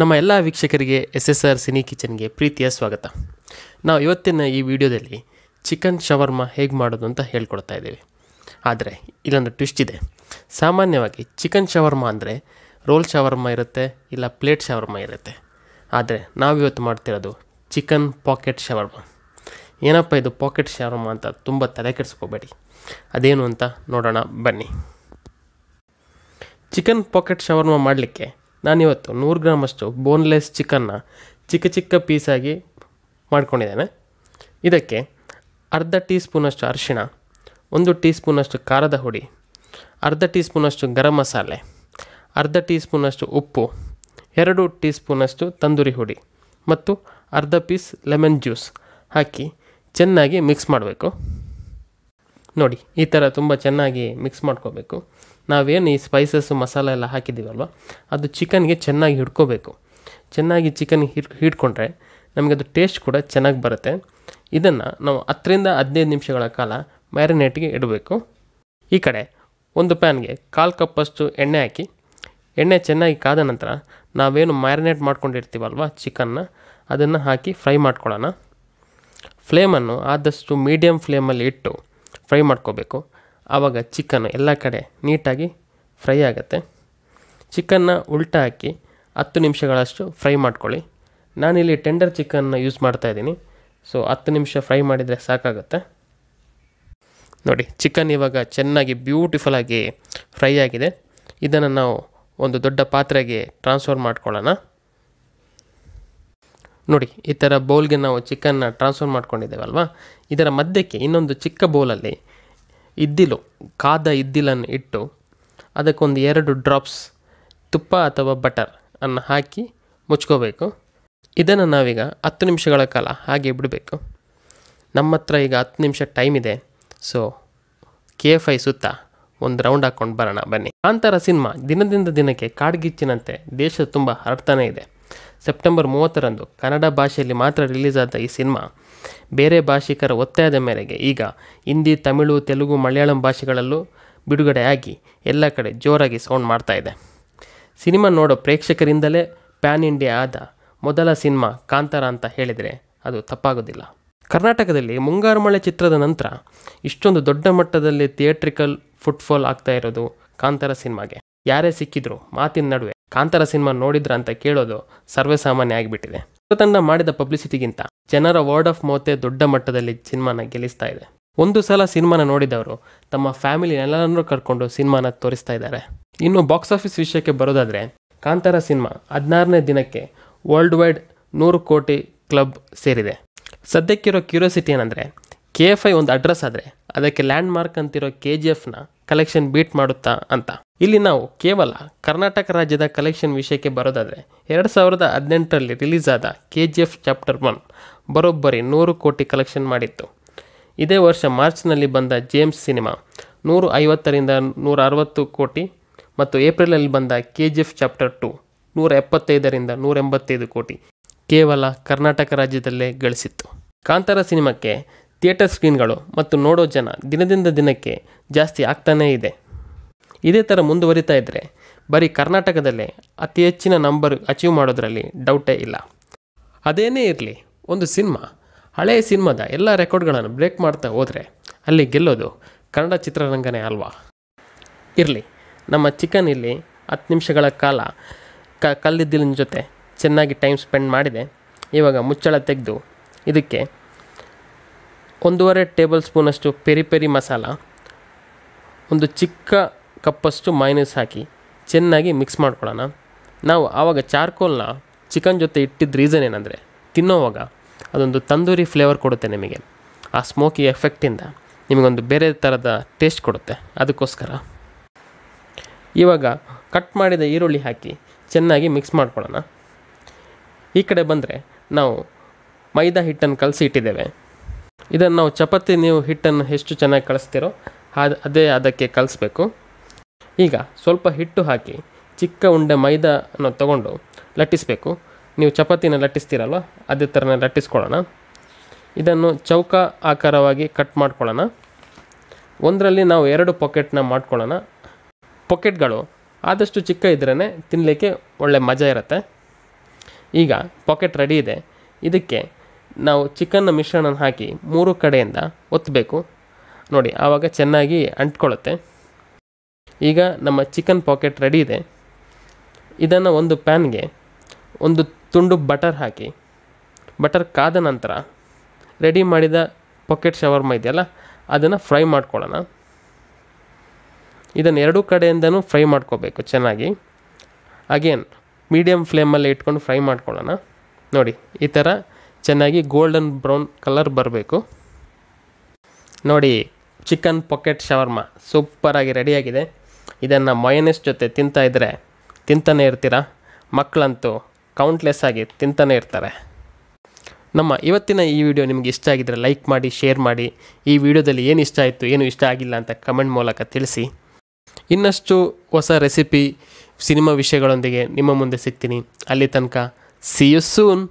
ನಮ್ಮ ಎಲ್ಲ ವೀಕ್ಷಕರಿಗೆ ಎಸ್ ಎಸ್ ಆರ್ ಸಿನಿ ಕಿಚನ್ಗೆ ಪ್ರೀತಿಯ ಸ್ವಾಗತ. ನಾವು ಇವತ್ತಿನ ಈ ವಿಡಿಯೋದಲ್ಲಿ ಚಿಕನ್ ಶವರ್ಮ ಹೇಗೆ ಮಾಡೋದು ಅಂತ ಹೇಳ್ಕೊಡ್ತಾ ಇದ್ದೀವಿ. ಆದರೆ ಇಲ್ಲೊಂದು ಟ್ವಿಸ್ಟ್ ಇದೆ. ಸಾಮಾನ್ಯವಾಗಿ ಚಿಕನ್ ಶವರ್ಮ ಅಂದರೆ ರೋಲ್ ಶವರ್ಮ ಇರುತ್ತೆ, ಇಲ್ಲ ಪ್ಲೇಟ್ ಶವರ್ಮ ಇರುತ್ತೆ. ಆದರೆ ನಾವಿವತ್ತು ಮಾಡ್ತಿರೋದು ಚಿಕನ್ ಪಾಕೆಟ್ ಶವರ್ಮ ಏನಪ್ಪ ಇದು ಪಾಕೆಟ್ ಶವರ್ಮ ಅಂತ ತುಂಬ ತಲೆ ಕೆಡಿಸ್ಕೋಬೇಡಿ. ಅದೇನು ಅಂತ ನೋಡೋಣ ಬನ್ನಿ. ಚಿಕನ್ ಪಾಕೆಟ್ ಶವರ್ಮ ಮಾಡಲಿಕ್ಕೆ ನಾನಿವತ್ತು ನೂರು ಗ್ರಾಮಷ್ಟು ಬೋನ್ಲೆಸ್ ಚಿಕನ್ನ ಚಿಕ್ಕ ಚಿಕ್ಕ ಪೀಸಾಗಿ ಮಾಡ್ಕೊಂಡಿದ್ದೇನೆ. ಇದಕ್ಕೆ ಅರ್ಧ ಟೀ ಸ್ಪೂನಷ್ಟು ಅರಿಶಿಣ, ಒಂದು ಟೀ ಸ್ಪೂನಷ್ಟು ಖಾರದ ಹುಡಿ, ಅರ್ಧ ಟೀ ಸ್ಪೂನಷ್ಟು ಗರಂ ಮಸಾಲೆ, ಅರ್ಧ ಟೀ ಸ್ಪೂನಷ್ಟು ಉಪ್ಪು, ಎರಡು ಟೀ ಸ್ಪೂನಷ್ಟು ತಂದೂರಿ ಹುಡಿ ಮತ್ತು ಅರ್ಧ ಪೀಸ್ ಲೆಮನ್ ಜ್ಯೂಸ್ ಹಾಕಿ ಚೆನ್ನಾಗಿ ಮಿಕ್ಸ್ ಮಾಡಬೇಕು. ನೋಡಿ, ಈ ಥರ ತುಂಬ ಚೆನ್ನಾಗಿ ಮಿಕ್ಸ್ ಮಾಡ್ಕೋಬೇಕು. ನಾವೇನು ಈ ಸ್ಪೈಸಸ್ ಮಸಾಲೆ ಎಲ್ಲ ಹಾಕಿದ್ದೀವಲ್ವ? ಅದು ಚಿಕನ್ಗೆ ಚೆನ್ನಾಗಿ ಹಿಡ್ಕೋಬೇಕು. ಚೆನ್ನಾಗಿ ಚಿಕನ್ ಹಿಡ್, ಹಿಡ್ಕೊಂಡ್ರೆ ನಮಗೆ ಅದು ಟೇಸ್ಟ್ ಕೂಡ ಚೆನ್ನಾಗಿ ಬರುತ್ತೆ. ಇದನ್ನು ನಾವು ಹತ್ತರಿಂದ ಹದಿನೈದು ನಿಮಿಷಗಳ ಕಾಲ ಮ್ಯಾರಿನೇಟ್ಗೆ ಇಡಬೇಕು. ಈ ಕಡೆ ಒಂದು ಪ್ಯಾನ್ಗೆ ಕಾಲು ಕಪ್ಪಷ್ಟು ಎಣ್ಣೆ ಹಾಕಿ, ಎಣ್ಣೆ ಚೆನ್ನಾಗಿ ಕಾದ ನಂತರ ನಾವೇನು ಮ್ಯಾರಿನೇಟ್ ಮಾಡ್ಕೊಂಡಿರ್ತೀವಲ್ವ ಚಿಕನ್ನ ಅದನ್ನು ಹಾಕಿ ಫ್ರೈ ಮಾಡ್ಕೊಳ್ಳೋಣ. ಫ್ಲೇಮನ್ನು ಆದಷ್ಟು ಮೀಡಿಯಮ್ ಫ್ಲೇಮಲ್ಲಿ ಇಟ್ಟು ಫ್ರೈ ಮಾಡ್ಕೋಬೇಕು. ಆವಾಗ ಚಿಕನ್ ಎಲ್ಲ ಕಡೆ ನೀಟಾಗಿ ಫ್ರೈ ಆಗುತ್ತೆ. ಚಿಕನ್ನ ಉಲ್ಟಾ ಹಾಕಿ ಹತ್ತು ನಿಮಿಷಗಳಷ್ಟು ಫ್ರೈ ಮಾಡ್ಕೊಳ್ಳಿ. ನಾನಿಲ್ಲಿ ಟೆಂಡರ್ ಚಿಕನ್ನ ಯೂಸ್ ಮಾಡ್ತಾ ಇದ್ದೀನಿ. ಸೊ ಹತ್ತು ನಿಮಿಷ ಫ್ರೈ ಮಾಡಿದರೆ ಸಾಕಾಗುತ್ತೆ. ನೋಡಿ, ಚಿಕನ್ ಇವಾಗ ಚೆನ್ನಾಗಿ ಬ್ಯೂಟಿಫುಲ್ ಆಗಿ ಫ್ರೈ ಆಗಿದೆ. ಇದನ್ನು ನಾವು ಒಂದು ದೊಡ್ಡ ಪಾತ್ರೆಗೆ ಟ್ರಾನ್ಸ್ಫರ್ ಮಾಡ್ಕೊಳ್ಳೋಣ. ನೋಡಿ, ಈ ಥರ ಬೌಲ್ಗೆ ನಾವು ಚಿಕನ್ನ ಟ್ರಾನ್ಸ್ಫರ್ ಮಾಡ್ಕೊಂಡಿದ್ದೇವಲ್ವಾ? ಇದರ ಮಧ್ಯಕ್ಕೆ ಇನ್ನೊಂದು ಚಿಕ್ಕ ಬೌಲಲ್ಲಿ ಇದ್ದಿಲು, ಕಾದ ಇದ್ದಿಲನ್ನು ಇಟ್ಟು ಅದಕ್ಕೊಂದು ಎರಡು ಡ್ರಾಪ್ಸ್ ತುಪ್ಪ ಅಥವಾ ಬಟರ್ ಅನ್ನು ಹಾಕಿ ಮುಚ್ಕೋಬೇಕು. ಇದನ್ನು ನಾವೀಗ ಹತ್ತು ನಿಮಿಷಗಳ ಕಾಲ ಹಾಗೆ ಬಿಡಬೇಕು. ನಮ್ಮ ಹತ್ರ ಈಗ ಹತ್ತು ನಿಮಿಷ ಟೈಮ್ ಇದೆ. ಸೊ ಕೆ ಎಫ್ ಐ ಸುತ್ತ ಒಂದು ರೌಂಡ್ ಹಾಕ್ಕೊಂಡು ಬರೋಣ, ಬನ್ನಿ. ಕಾಂತಾರ ಸಿನಿಮಾ ದಿನದಿಂದ ದಿನಕ್ಕೆ ಕಾಡ್ಗಿಚ್ಚಿನಂತೆ ದೇಶ ತುಂಬ ಹರಡ್ತಾನೆ ಇದೆ. ಸೆಪ್ಟೆಂಬರ್ ಮೂವತ್ತರಂದು ಕನ್ನಡ ಭಾಷೆಯಲ್ಲಿ ಮಾತ್ರ ರಿಲೀಸ್ ಆದ ಈ ಸಿನಿಮಾ ಬೇರೆ ಭಾಷಿಕರ ಒತ್ತಾಯದ ಮೇರೆಗೆ ಈಗ ಹಿಂದಿ, ತಮಿಳು, ತೆಲುಗು, ಮಲಯಾಳಂ ಭಾಷೆಗಳಲ್ಲೂ ಬಿಡುಗಡೆಯಾಗಿ ಎಲ್ಲ ಕಡೆ ಜೋರಾಗಿ ಸೌಂಡ್ ಮಾಡ್ತಾ ಇದೆ. ಸಿನಿಮಾ ನೋಡೋ ಪ್ರೇಕ್ಷಕರಿಂದಲೇ ಪ್ಯಾನ್ ಇಂಡಿಯಾ ಆದ ಮೊದಲ ಸಿನಿಮಾ ಕಾಂತಾರ ಅಂತ ಹೇಳಿದರೆ ಅದು ತಪ್ಪಾಗೋದಿಲ್ಲ. ಕರ್ನಾಟಕದಲ್ಲಿ ಮುಂಗಾರು ಮಳೆ ಚಿತ್ರದ ನಂತರ ಇಷ್ಟೊಂದು ದೊಡ್ಡ ಮಟ್ಟದಲ್ಲಿ ಥಿಯೇಟ್ರಿಕಲ್ ಫುಟ್ಫಾಲ್ ಆಗ್ತಾ ಇರೋದು ಕಾಂತಾರ ಸಿನಿಮಾಗೆ. ಯಾರೇ ಸಿಕ್ಕಿದ್ರು ಮಾತಿನ ನಡುವೆ ಕಾಂತಾರ ಸಿನಿಮಾ ನೋಡಿದ್ರ ಅಂತ ಕೇಳೋದು ಸರ್ವೇಸಾಮಾನ್ಯ ಆಗಿಬಿಟ್ಟಿದೆ. ಚಿತ್ರತಂಡ ಮಾಡಿದ ಪಬ್ಲಿಸಿಟಿಗಿಂತ ಜನರ ವರ್ಡ್ ಆಫ್ ಮೌತೆ ದೊಡ್ಡ ಮಟ್ಟದಲ್ಲಿ ಸಿನಿಮಾನ ಗೆಲ್ಲಿಸ್ತಾ ಇದೆ. ಒಂದು ಸಲ ಸಿನಿಮಾನ ನೋಡಿದವರು ತಮ್ಮ ಫ್ಯಾಮಿಲಿ ಎಲ್ಲರನ್ನೂ ಕರ್ಕೊಂಡು ಸಿನಿಮಾನ ತೋರಿಸ್ತಾ ಇದ್ದಾರೆ. ಇನ್ನು ಬಾಕ್ಸ್ ಆಫೀಸ್ ವಿಷಯಕ್ಕೆ ಬರೋದಾದರೆ ಕಾಂತಾರ ಸಿನಿಮಾ ಹದಿನಾರನೇ ದಿನಕ್ಕೆ ವರ್ಲ್ಡ್ ವೈಡ್ ನೂರು ಕೋಟಿ ಕ್ಲಬ್ ಸೇರಿದೆ. ಸದ್ಯಕ್ಕಿರೋ ಕ್ಯೂರಿಯಾಸಿಟಿ ಏನಂದರೆ ಕೆ ಎಫ್ ಐ ಒಂದು ಅಡ್ರೆಸ್ ಆದರೆ ಅದಕ್ಕೆ ಲ್ಯಾಂಡ್ ಮಾರ್ಕ್ ಅಂತಿರೋ ಕೆ ಜಿ ಎಫ್ನ ಕಲೆಕ್ಷನ್ ಬೀಟ್ ಮಾಡುತ್ತಾ ಅಂತ. ಇಲ್ಲಿ ನಾವು ಕೇವಲ ಕರ್ನಾಟಕ ರಾಜ್ಯದ ಕಲೆಕ್ಷನ್ ವಿಷಯಕ್ಕೆ ಬರೋದಾದರೆ ಎರಡು ಸಾವಿರದ ಹದಿನೆಂಟರಲ್ಲಿ ರಿಲೀಸ್ ಆದ K G F chapter one ಬರೋಬ್ಬರಿ ನೂರು ಕೋಟಿ ಕಲೆಕ್ಷನ್ ಮಾಡಿತ್ತು. ಇದೇ ವರ್ಷ ಮಾರ್ಚ್ನಲ್ಲಿ ಬಂದ ಜೇಮ್ಸ್ ಸಿನಿಮಾ ನೂರು ಐವತ್ತರಿಂದ ನೂರ ಅರವತ್ತು ಕೋಟಿ ಮತ್ತು ಏಪ್ರಿಲಲ್ಲಿ ಬಂದ K G F chapter two ನೂರ ಎಪ್ಪತ್ತೈದರಿಂದ ನೂರ ಎಂಬತ್ತೈದು ಕೋಟಿ ಕೇವಲ ಕರ್ನಾಟಕ ರಾಜ್ಯದಲ್ಲೇ ಗಳಿಸಿತ್ತು. ಕಾಂತಾರ ಸಿನಿಮಾಕ್ಕೆ ಥಿಯೇಟರ್ ಸ್ಕ್ರೀನ್ಗಳು ಮತ್ತು ನೋಡೋ ಜನ ದಿನದಿಂದ ದಿನಕ್ಕೆ ಜಾಸ್ತಿ ಆಗ್ತಾನೇ ಇದೆ. ಇದೇ ಥರ ಮುಂದುವರಿತಾ ಇದ್ದರೆ ಬರೀ ಕರ್ನಾಟಕದಲ್ಲೇ ಅತಿ ಹೆಚ್ಚಿನ ನಂಬರ್ ಅಚೀವ್ ಮಾಡೋದ್ರಲ್ಲಿ ಡೌಟೇ ಇಲ್ಲ. ಅದೇನೇ ಇರಲಿ, ಒಂದು ಸಿನಿಮಾ ಹಳೆಯ ಸಿನಿಮಾದ ಎಲ್ಲ ರೆಕಾರ್ಡ್ಗಳನ್ನು ಬ್ರೇಕ್ ಮಾಡ್ತಾ ಹೋದರೆ ಅಲ್ಲಿ ಗೆಲ್ಲೋದು ಕನ್ನಡ ಚಿತ್ರರಂಗನೇ ಅಲ್ವಾ? ಇರಲಿ, ನಮ್ಮ ಚಿಕನ್ ಇಲ್ಲಿ ಹತ್ತು ನಿಮಿಷಗಳ ಕಾಲ ಕ ಕಲ್ಲಿದ್ದಿಲಿನ ಜೊತೆ ಚೆನ್ನಾಗಿ ಟೈಮ್ ಸ್ಪೆಂಡ್ ಮಾಡಿದೆ. ಇವಾಗ ಮುಚ್ಚಳ ತೆಗೆದು ಇದಕ್ಕೆ ಒಂದೂವರೆ ಟೇಬಲ್ ಸ್ಪೂನಷ್ಟು ಪೆರಿ ಪೆರಿ ಮಸಾಲ, ಒಂದು ಚಿಕ್ಕ ಕಪ್ಪಷ್ಟು ಮೈನಸ್ ಹಾಕಿ ಚೆನ್ನಾಗಿ ಮಿಕ್ಸ್ ಮಾಡ್ಕೊಳ್ಳೋಣ. ನಾವು ಆವಾಗ ಚಾರ್ಕೋಲ್ನ ಚಿಕನ್ ಜೊತೆ ಇಟ್ಟಿದ್ದ ರೀಸನ್ ಏನಂದರೆ, ತಿನ್ನೋವಾಗ ಅದೊಂದು ತಂದೂರಿ ಫ್ಲೇವರ್ ಕೊಡುತ್ತೆ ನಿಮಗೆ. ಆ ಸ್ಮೋಕಿ ಎಫೆಕ್ಟಿಂದ ನಿಮಗೊಂದು ಬೇರೆ ಥರದ ಟೇಸ್ಟ್ ಕೊಡುತ್ತೆ. ಅದಕ್ಕೋಸ್ಕರ ಇವಾಗ ಕಟ್ ಮಾಡಿದ ಈರುಳ್ಳಿ ಹಾಕಿ ಚೆನ್ನಾಗಿ ಮಿಕ್ಸ್ ಮಾಡ್ಕೊಳ್ಳೋಣ. ಈ ಕಡೆ ಬಂದರೆ ನಾವು ಮೈದಾ ಹಿಟ್ಟನ್ನು ಕಲಸಿ ಇಟ್ಟಿದ್ದೇವೆ. ಇದನ್ನು ನಾವು ಚಪಾತಿ ನೀವು ಹಿಟ್ಟನ್ನು ಎಷ್ಟು ಚೆನ್ನಾಗಿ ಕಳಿಸ್ತೀರೋ ಅದು ಅದೇ ಅದಕ್ಕೆ ಕಲಿಸ್ಬೇಕು. ಈಗ ಸ್ವಲ್ಪ ಹಿಟ್ಟು ಹಾಕಿ ಚಿಕ್ಕ ಉಂಡೆ ಮೈದಾನ ತಗೊಂಡು ಲಟ್ಟಿಸಬೇಕು. ನೀವು ಚಪಾತಿನ ಲಟ್ಟಿಸ್ತೀರಲ್ವ? ಅದೇ ಥರನೇ ಲಟ್ಟಿಸ್ಕೊಳ್ಳೋಣ. ಇದನ್ನು ಚೌಕ ಆಕಾರವಾಗಿ ಕಟ್ ಮಾಡ್ಕೊಳ್ಳೋಣ. ಒಂದರಲ್ಲಿ ನಾವು ಎರಡು ಪಾಕೆಟ್ನ ಮಾಡ್ಕೊಳ್ಳೋಣ. ಪಾಕೆಟ್ಗಳು ಆದಷ್ಟು ಚಿಕ್ಕ ಇದ್ರೇ ತಿನ್ನಲಿಕ್ಕೆ ಒಳ್ಳೆ ಮಜಾ ಇರುತ್ತೆ. ಈಗ ಪಾಕೆಟ್ ರೆಡಿ ಇದೆ. ಇದಕ್ಕೆ ನಾವು ಚಿಕನ್ನ ಮಿಶ್ರಣ ಹಾಕಿ ಮೂರು ಕಡೆಯಿಂದ ಒತ್ತಬೇಕು ನೋಡಿ, ಆವಾಗ ಚೆನ್ನಾಗಿ ಅಂಟ್ಕೊಳ್ಳುತ್ತೆ. ಈಗ ನಮ್ಮ ಚಿಕನ್ ಪಾಕೆಟ್ ರೆಡಿ ಇದೆ. ಇದನ್ನು ಒಂದು ಪ್ಯಾನ್ಗೆ ಒಂದು ತುಂಡು ಬಟರ್ ಹಾಕಿ ಬಟರ್ ಕಾದ ನಂತರ ರೆಡಿ ಮಾಡಿದ ಪಾಕೆಟ್ ಶವರ್ಮ ಇದೆಯಲ್ಲ, ಅದನ್ನು ಫ್ರೈ ಮಾಡ್ಕೊಳ್ಳೋಣ. ಇದನ್ನು ಎರಡೂ ಕಡೆಯಿಂದನೂ ಫ್ರೈ ಮಾಡ್ಕೋಬೇಕು ಚೆನ್ನಾಗಿ. ಅಗೇನ್ ಮೀಡಿಯಮ್ ಫ್ಲೇಮಲ್ಲಿ ಇಟ್ಕೊಂಡು ಫ್ರೈ ಮಾಡ್ಕೊಳ್ಳೋಣ. ನೋಡಿ, ಈ ಥರ ಚೆನ್ನಾಗಿ ಗೋಲ್ಡನ್ ಬ್ರೌನ್ ಕಲರ್ ಬರಬೇಕು. ನೋಡಿ ಚಿಕನ್ ಪಾಕೆಟ್ ಶವರ್ಮ ಸೂಪರಾಗಿ ರೆಡಿಯಾಗಿದೆ. ಇದನ್ನು ಮಯೋನೆಸ್ ಜೊತೆ ತಿಂತಾ ಇದ್ದರೆ ತಿಂತಾನೆ ಇರ್ತೀರಾ? ಮಕ್ಕಳಂತೂ ಕೌಂಟ್ಲೆಸ್ ಆಗಿ ತಿಂತಾನೆ ಇರ್ತಾರೆ. ನಮ್ಮ ಇವತ್ತಿನ ಈ ವಿಡಿಯೋ ನಿಮಗೆ ಇಷ್ಟ ಆಗಿದ್ದರೆ ಲೈಕ್ ಮಾಡಿ, ಶೇರ್ ಮಾಡಿ. ಈ ವಿಡಿಯೋದಲ್ಲಿ ಏನು ಇಷ್ಟ ಆಯಿತು, ಏನು ಇಷ್ಟ ಆಗಿಲ್ಲ ಅಂತ ಕಮೆಂಟ್ ಮೂಲಕ ತಿಳಿಸಿ. ಇನ್ನಷ್ಟು ಹೊಸ ರೆಸಿಪಿ, ಸಿನಿಮಾ ವಿಷಯಗಳೊಂದಿಗೆ ನಿಮ್ಮ ಮುಂದೆ ಸಿಗ್ತೀನಿ. ಅಲ್ಲಿ ತನಕ ಸಿ ಯು ಸೂನ್